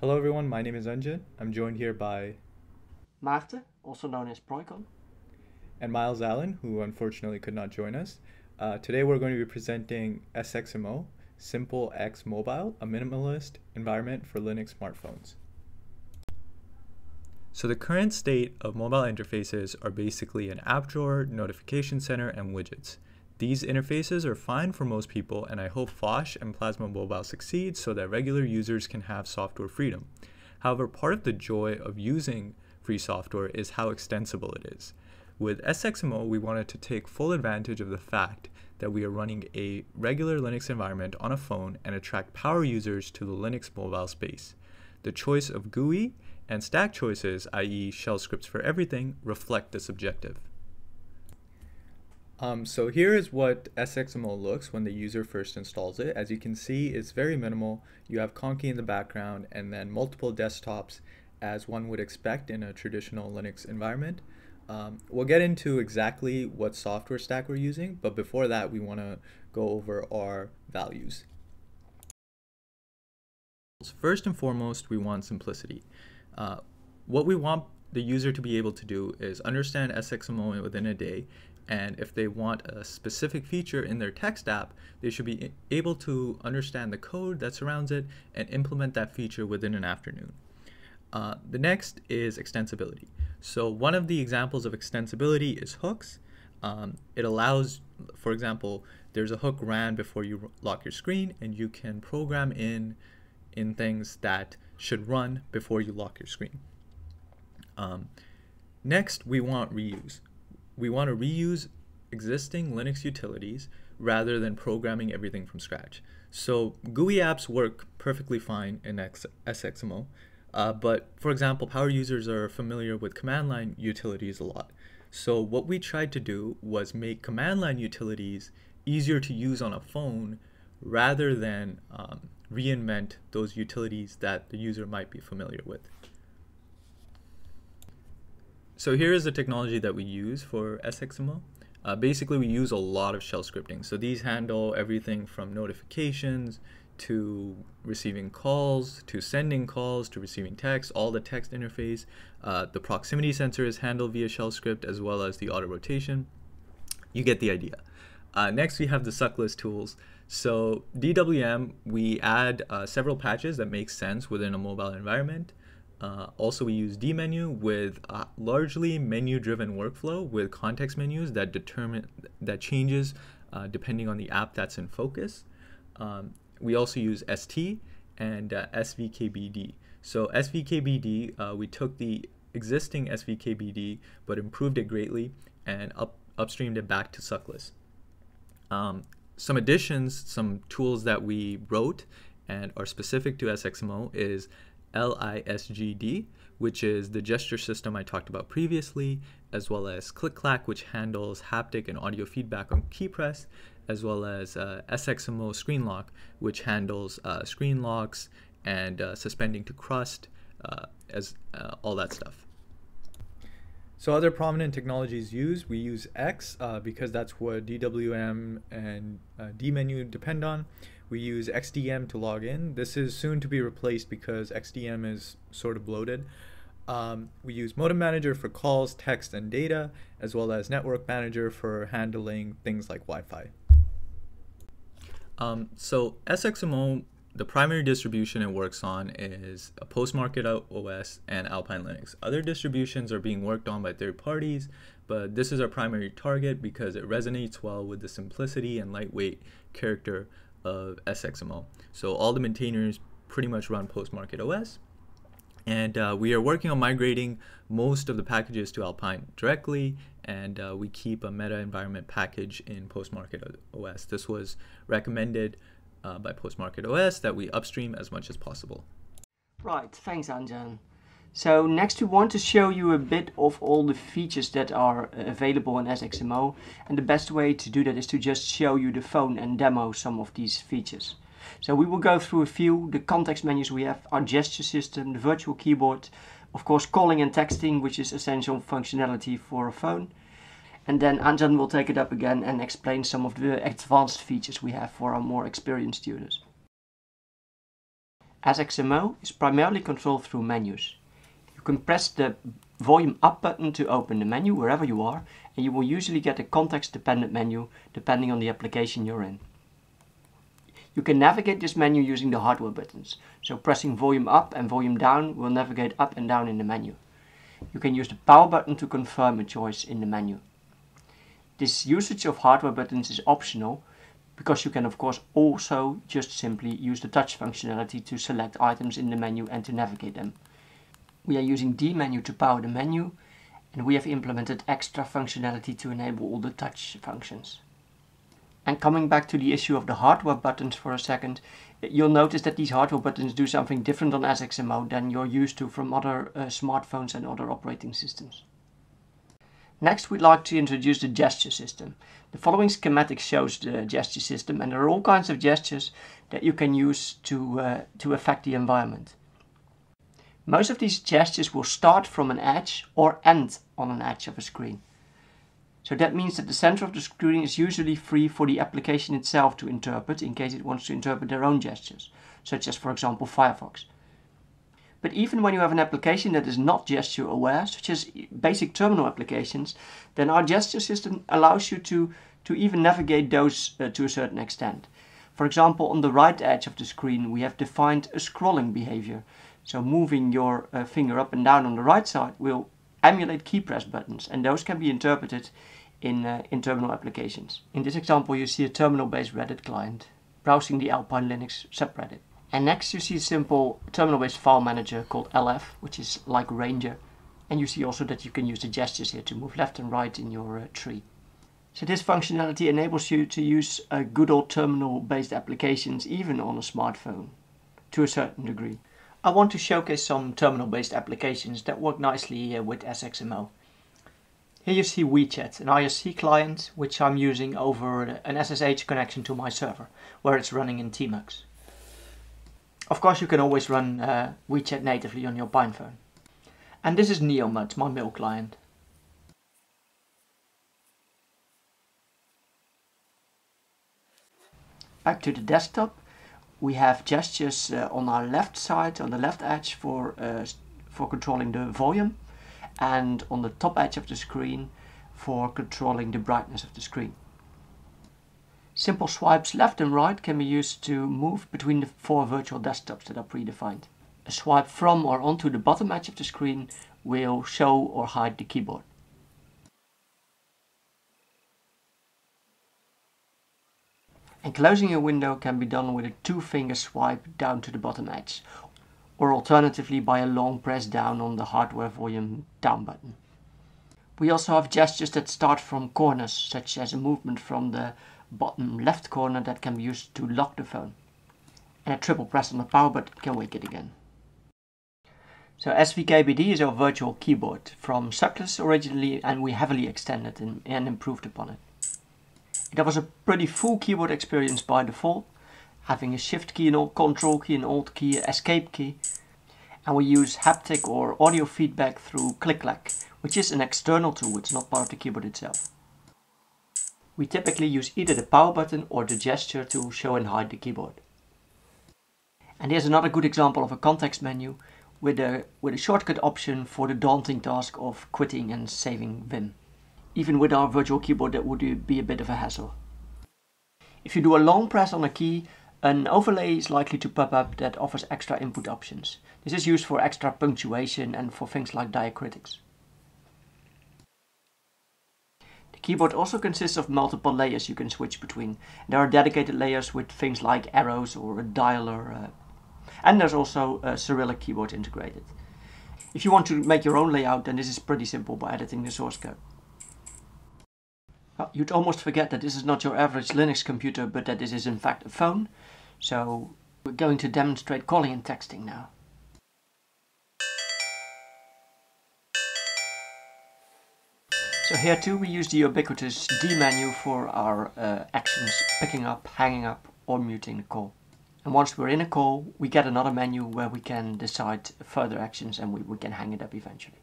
Hello everyone, my name is Anjan. I'm joined here by Maarten, also known as Proycon. and Miles Alan, who unfortunately could not join us. Uh, today we're going to be presenting SXMO, Simple X Mobile, a minimalist environment for Linux smartphones. So the current state of mobile interfaces are basically an app drawer, notification center, and widgets. These interfaces are fine for most people, and I hope Phosh and Plasma Mobile succeed so that regular users can have software freedom. However, part of the joy of using free software is how extensible it is. With SXMO, we wanted to take full advantage of the fact that we are running a regular Linux environment on a phone and attract power users to the Linux mobile space. The choice of GUI and stack choices, i.e., shell scripts for everything, reflect this objective. Um, so here is what SXMO looks when the user first installs it. As you can see, it's very minimal. You have Conky in the background and then multiple desktops as one would expect in a traditional Linux environment. Um, we'll get into exactly what software stack we're using, but before that, we want to go over our values. First and foremost, we want simplicity. Uh, what we want the user to be able to do is understand SXMO within a day and if they want a specific feature in their text app, they should be able to understand the code that surrounds it and implement that feature within an afternoon. Uh, the next is extensibility. So one of the examples of extensibility is hooks. Um, it allows, for example, there's a hook ran before you lock your screen, and you can program in in things that should run before you lock your screen. Um, next, we want reuse we want to reuse existing Linux utilities rather than programming everything from scratch. So GUI apps work perfectly fine in X SXMO, uh, but for example, power users are familiar with command line utilities a lot. So what we tried to do was make command line utilities easier to use on a phone rather than um, reinvent those utilities that the user might be familiar with. So here is the technology that we use for SXMO. Uh, basically, we use a lot of shell scripting. So these handle everything from notifications to receiving calls, to sending calls, to receiving text, all the text interface. Uh, the proximity sensor is handled via shell script as well as the auto rotation. You get the idea. Uh, next, we have the suckless tools. So DWM, we add uh, several patches that make sense within a mobile environment. Uh, also, we use dmenu with a largely menu-driven workflow with context menus that determine that changes uh, depending on the app that's in focus. Um, we also use ST and uh, SVKBD. So SVKBD, uh, we took the existing SVKBD but improved it greatly and up, upstreamed it back to suckless. Um, some additions, some tools that we wrote and are specific to SXMO is LISGD, which is the gesture system I talked about previously, as well as ClickClack, which handles haptic and audio feedback on key press, as well as uh, SXMO Screen Lock, which handles uh, screen locks and uh, suspending to crust, uh, as uh, all that stuff. So other prominent technologies used, we use X uh, because that's what DWM and dmenu depend on. We use XDM to log in. This is soon to be replaced because XDM is sort of bloated. Um, we use Modem Manager for calls, text, and data, as well as Network Manager for handling things like Wi-Fi. Um, so SXMO, the primary distribution it works on is a post-market OS and Alpine Linux. Other distributions are being worked on by third parties, but this is our primary target because it resonates well with the simplicity and lightweight character of SXMO. So all the maintainers pretty much run Postmarket OS. And uh, we are working on migrating most of the packages to Alpine directly, and uh, we keep a meta environment package in Postmarket OS. This was recommended uh, by Postmarket OS that we upstream as much as possible. Right, thanks Anjan. So next we want to show you a bit of all the features that are uh, available in SXMO and the best way to do that is to just show you the phone and demo some of these features. So we will go through a few, the context menus we have, our gesture system, the virtual keyboard, of course calling and texting which is essential functionality for a phone. And then Anjan will take it up again and explain some of the advanced features we have for our more experienced users. SXMO is primarily controlled through menus. You can press the volume up button to open the menu wherever you are and you will usually get a context dependent menu depending on the application you're in. You can navigate this menu using the hardware buttons, so pressing volume up and volume down will navigate up and down in the menu. You can use the power button to confirm a choice in the menu. This usage of hardware buttons is optional because you can of course also just simply use the touch functionality to select items in the menu and to navigate them. We are using dmenu to power the menu and we have implemented extra functionality to enable all the touch functions. And coming back to the issue of the hardware buttons for a second, you'll notice that these hardware buttons do something different on SXMO than you're used to from other uh, smartphones and other operating systems. Next we'd like to introduce the gesture system. The following schematic shows the gesture system and there are all kinds of gestures that you can use to, uh, to affect the environment. Most of these gestures will start from an edge or end on an edge of a screen. So that means that the center of the screen is usually free for the application itself to interpret in case it wants to interpret their own gestures, such as for example Firefox. But even when you have an application that is not gesture aware, such as basic terminal applications, then our gesture system allows you to, to even navigate those uh, to a certain extent. For example, on the right edge of the screen we have defined a scrolling behavior so moving your uh, finger up and down on the right side will emulate key press buttons and those can be interpreted in, uh, in terminal applications. In this example you see a terminal-based Reddit client browsing the Alpine Linux subreddit. And next you see a simple terminal-based file manager called LF, which is like Ranger. And you see also that you can use the gestures here to move left and right in your uh, tree. So this functionality enables you to use uh, good old terminal-based applications even on a smartphone to a certain degree. I want to showcase some terminal-based applications that work nicely uh, with SXMO. Here you see WeeChat, an IRC client which I'm using over an SSH connection to my server, where it's running in Tmux. Of course you can always run uh, WeeChat natively on your PinePhone. And this is NeoMutt, my mail client. Back to the desktop we have gestures uh, on our left side, on the left edge for, uh, for controlling the volume and on the top edge of the screen for controlling the brightness of the screen. Simple swipes left and right can be used to move between the four virtual desktops that are predefined. A swipe from or onto the bottom edge of the screen will show or hide the keyboard. And closing a window can be done with a two finger swipe down to the bottom edge, or alternatively by a long press down on the hardware volume down button. We also have gestures that start from corners, such as a movement from the bottom left corner that can be used to lock the phone. And a triple press on the power button can wake it again. So SVKBD is our virtual keyboard from Suckless originally and we heavily extended and, and improved upon it. That was a pretty full keyboard experience by default, having a shift key, an control key, an alt key, escape key. And we use haptic or audio feedback through ClickClack, which is an external tool, it's not part of the keyboard itself. We typically use either the power button or the gesture to show and hide the keyboard. And here's another good example of a context menu with a, with a shortcut option for the daunting task of quitting and saving Vim even with our virtual keyboard that would be a bit of a hassle. If you do a long press on a key, an overlay is likely to pop up that offers extra input options. This is used for extra punctuation and for things like diacritics. The keyboard also consists of multiple layers you can switch between. There are dedicated layers with things like arrows or a dialer. Uh, and there's also a Cyrillic keyboard integrated. If you want to make your own layout, then this is pretty simple by editing the source code. You'd almost forget that this is not your average Linux computer, but that this is in fact a phone. So we're going to demonstrate calling and texting now. So here too we use the ubiquitous dmenu for our uh, actions picking up, hanging up or muting the call. And once we're in a call we get another menu where we can decide further actions and we, we can hang it up eventually.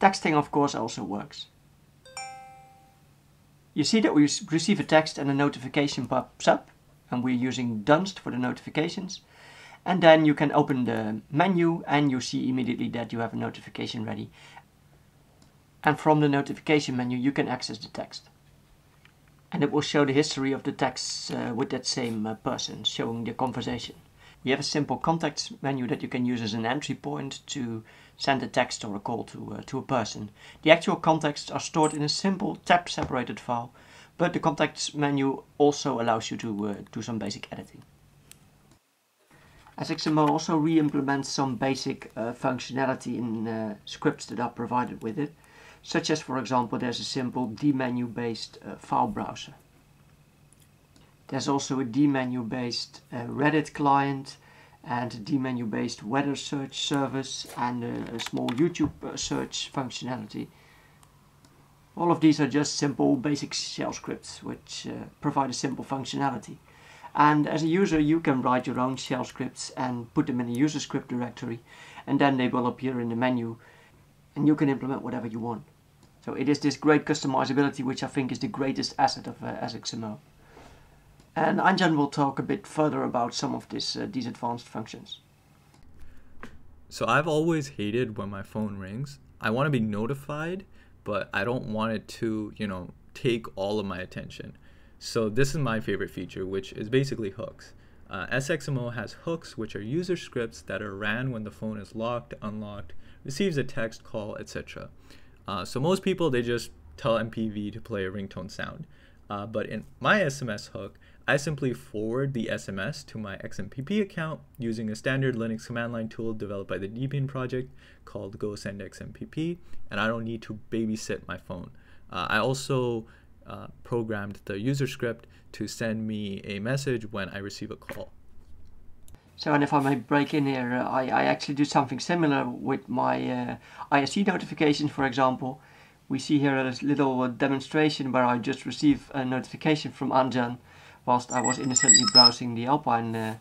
Texting of course also works. You see that we receive a text and a notification pops up and we're using Dunst for the notifications. And then you can open the menu and you see immediately that you have a notification ready. And from the notification menu you can access the text. And it will show the history of the text uh, with that same uh, person, showing the conversation. We have a simple contacts menu that you can use as an entry point to send a text or a call to, uh, to a person. The actual contacts are stored in a simple tab separated file, but the contacts menu also allows you to uh, do some basic editing. SXMO also re-implements some basic uh, functionality in uh, scripts that are provided with it, such as for example there's a simple D-menu based uh, file browser. There's also a dmenu based uh, Reddit client and D-menu based weather search service and a, small YouTube uh, search functionality. All of these are just simple basic shell scripts which uh, provide a simple functionality. And as a user you can write your own shell scripts and put them in a user script directory and then they will appear in the menu and you can implement whatever you want. So it is this great customizability which I think is the greatest asset of uh. And Anjan will talk a bit further about some of this, uh, these advanced functions. So I've always hated when my phone rings. I want to be notified, but I don't want it to, you know, take all of my attention. So this is my favorite feature, which is basically hooks. Uh, SXMO has hooks, which are user scripts that are ran when the phone is locked, unlocked, receives a text call, etc. Uh, so most people, they just tell MPV to play a ringtone sound. Uh, but in my SMS hook, I simply forward the SMS to my XMPP account using a standard Linux command line tool developed by the Debian project called Go Send XMPP, and I don't need to babysit my phone. Uh, I also uh, programmed the user script to send me a message when I receive a call. So, and if I may break in here, uh, I, I actually do something similar with my uh, ISE notifications, for example. We see here a little uh, demonstration where I just received a notification from Anjan whilst I was innocently browsing the Alpine uh,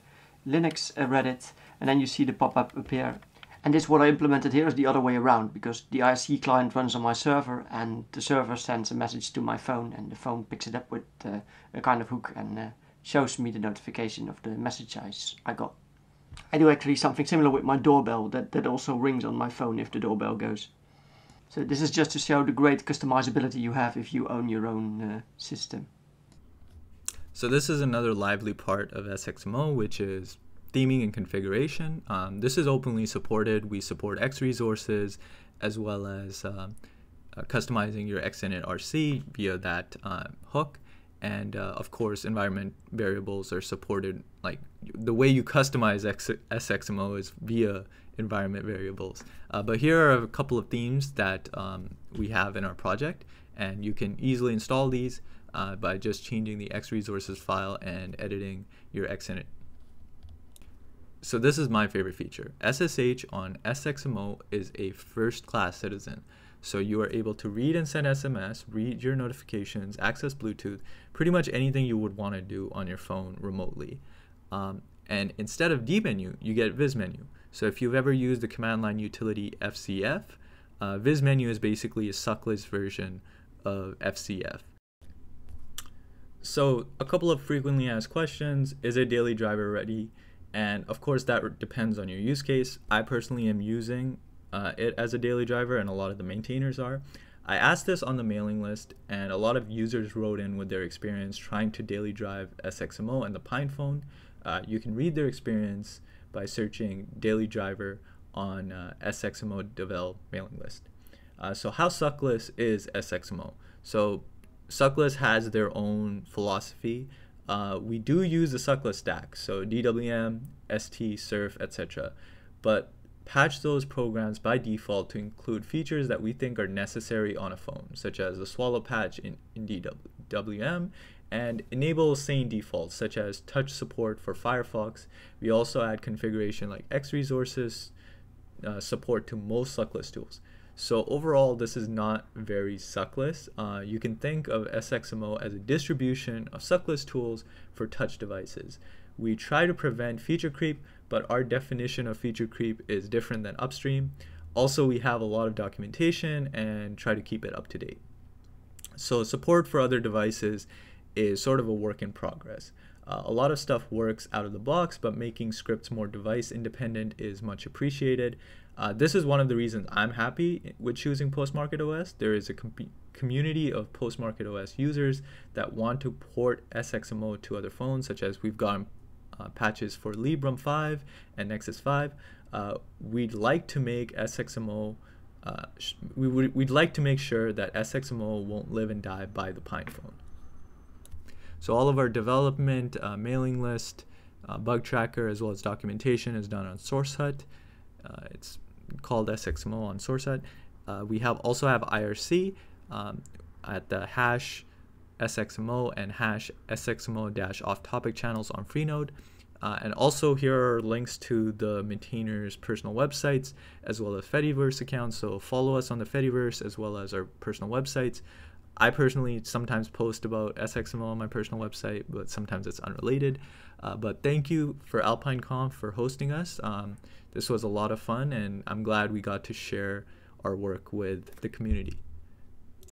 Linux uh, Reddit and then you see the pop-up appear. And this what I implemented here is the other way around because the ISE client runs on my server and the server sends a message to my phone and the phone picks it up with uh, a kind of hook and uh, shows me the notification of the message I, I got. I do actually something similar with my doorbell that, that also rings on my phone if the doorbell goes. So this is just to show the great customizability you have if you own your own uh, system. So this is another lively part of SXMO, which is theming and configuration. Um, this is openly supported. We support X resources as well as uh, uh, customizing your XInit RC via that uh, hook. And uh, of course, environment variables are supported. Like the way you customize X SXMO is via environment variables. Uh, but here are a couple of themes that um, we have in our project, and you can easily install these uh, by just changing the X resources file and editing your XInit. So this is my favorite feature. SSH on SXMO is a first-class citizen. So you are able to read and send SMS, read your notifications, access Bluetooth, pretty much anything you would want to do on your phone remotely. Um, and instead of dmenu, you get vismenu. So if you've ever used the command line utility fzf, uh, vismenu is basically a suckless version of fzf. So a couple of frequently asked questions, is a daily driver ready? And of course that depends on your use case. I personally am using uh, it as a daily driver and a lot of the maintainers are. I asked this on the mailing list and a lot of users wrote in with their experience trying to daily drive SXMO and the PinePhone. Uh, you can read their experience by searching daily driver on uh, SXMO Devel mailing list. Uh, so how suckless is SXMO? So Suckless has their own philosophy. Uh, we do use the Suckless stack, so DWM, ST, Surf, etc. But patch those programs by default to include features that we think are necessary on a phone, such as the swallow patch in, in DWM, and enable sane defaults, such as touch support for Firefox. We also add configuration like X resources, uh, support to most Suckless tools. So overall, this is not very suckless. Uh, you can think of SXMO as a distribution of suckless tools for touch devices. We try to prevent feature creep, but our definition of feature creep is different than upstream. Also, we have a lot of documentation and try to keep it up to date. So support for other devices is sort of a work in progress. Uh, a lot of stuff works out of the box, but making scripts more device independent is much appreciated. Uh, this is one of the reasons I'm happy with choosing Postmarket OS. There is a com community of Postmarket OS users that want to port SXMO to other phones, such as we've gotten uh, patches for Librem 5 and Nexus 5. Uh, we'd like to make SXMO, uh, we would, we'd like to make sure that SXMO won't live and die by the Pine phone. So all of our development, uh, mailing list, uh, bug tracker, as well as documentation is done on SourceHut. it's called SXMO on SourceHut. Uh, we have also have IRC um, at the hash SXMO and hash SXMO dash off topic channels on Freenode. Uh, and also here are links to the maintainers' personal websites as well as Fediverse accounts. So follow us on the Fediverse as well as our personal websites. I personally sometimes post about SXMO on my personal website, but sometimes it's unrelated. Uh, but thank you for AlpineConf for hosting us. Um, this was a lot of fun, and I'm glad we got to share our work with the community.